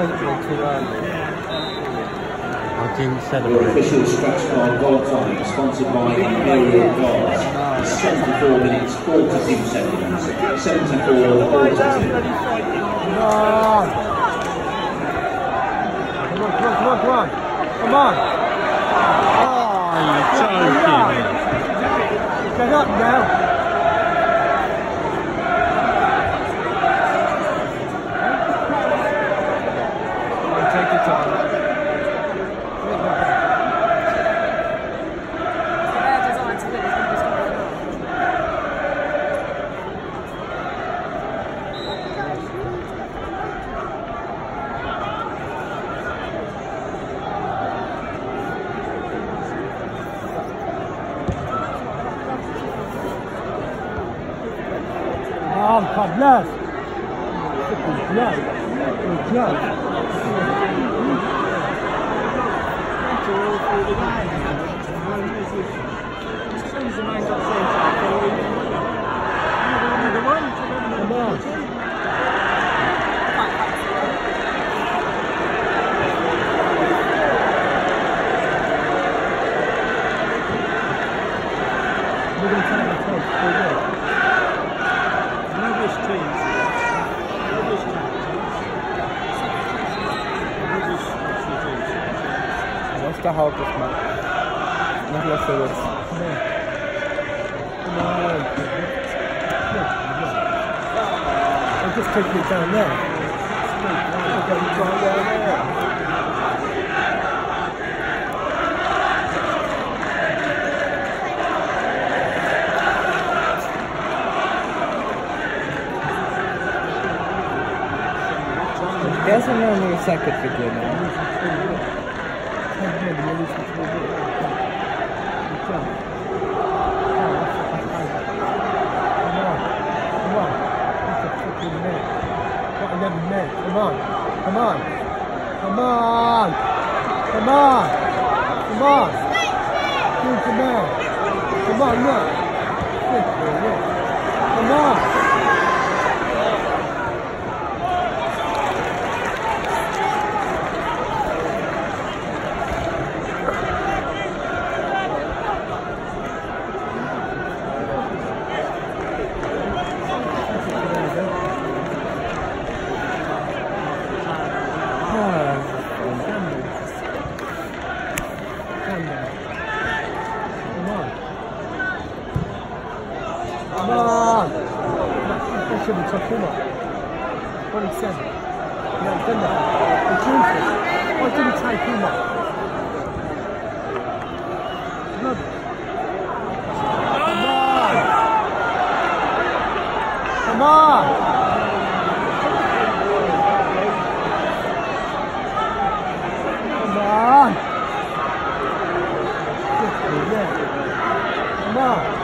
celebrate too early. I didn't Your celebrate. official scratch card goal time, sponsored by Imperial Guards, is 74 minutes 42 seconds. 74 42. Come on! Come on, come on, come on, come on! Come on! Oh, you're joking. Get up now! Oh, God bless. Good blood. Good blood. Strategies. What's the hardest match? Not less of this. Come on. Come on. I'll just take it down there. I'll go right down there. There's another second video now. Come on, come on, come on, come on, come on, Who's the man? Come on, look. Come on. Come on! That should be tough, come on. 27. No, it's in there. The Jesus. Why did he take him off? Look. Come on! Come on! Come on! Come on!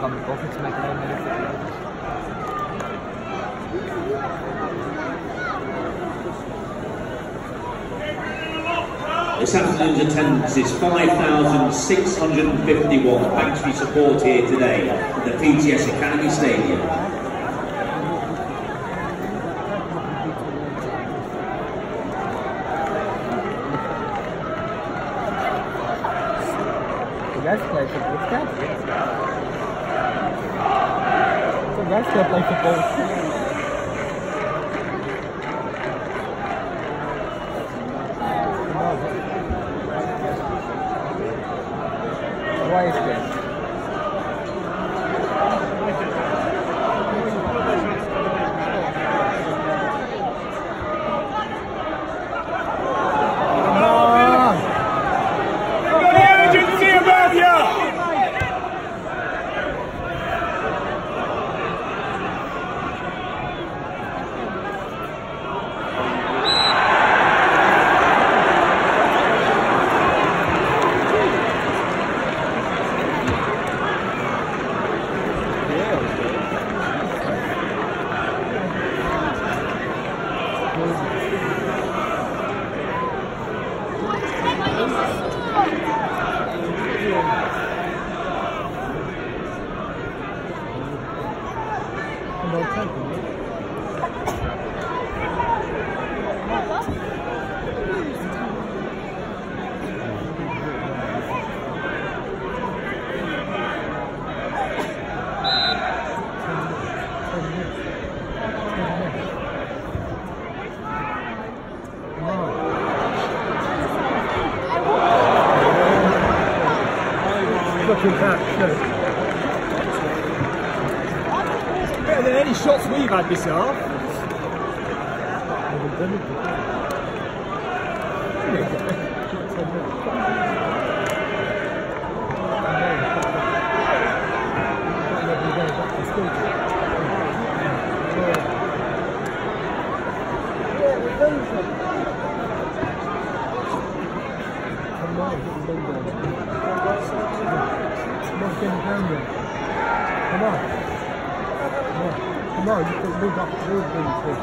Can't be bothered to make no minute. This afternoon's attendance is 5,651. Thanks for your support here today at the PTS Academy Stadium. The rest play football. Rest don't play football. Why is this? Come on! Got the urgency about you! Good catch, good. Better than any shots we've had this half. Come on, get the ball down. Come on, get him down there. Come on. Come on. Come on, you can move up, move, move, move.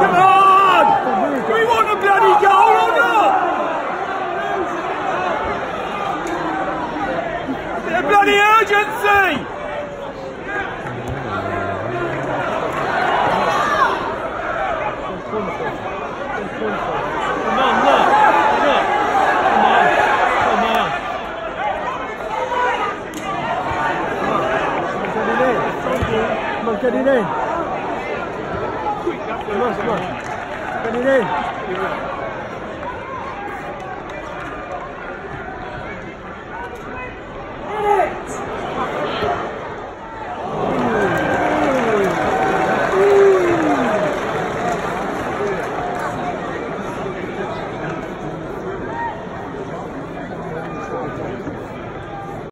Come on! Do we want a bloody goal or not? Bit of bloody urgency! Come on, look, look. Come on, come on. Come on, get it